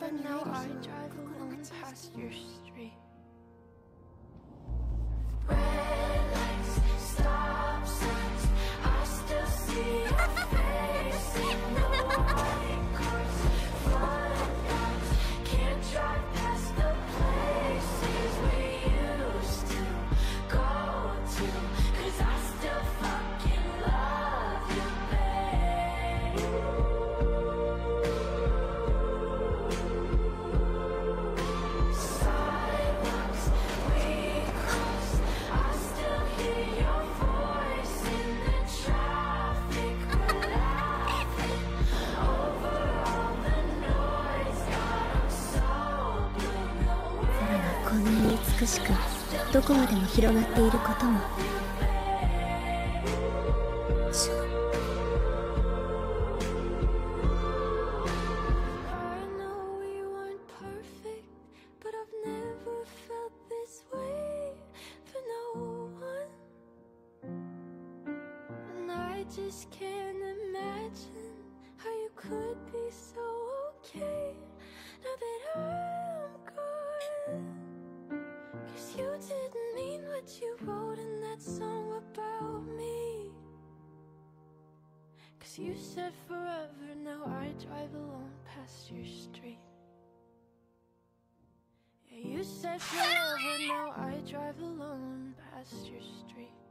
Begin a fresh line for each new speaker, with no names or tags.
heaven,
now I drive alone past your.
しくどこまでも広がっていることも。シュ
I Cause you didn't mean what you wrote in that song about me. Cause you said forever, now I drive alone past your street. Yeah, you said forever, now I drive alone past your street.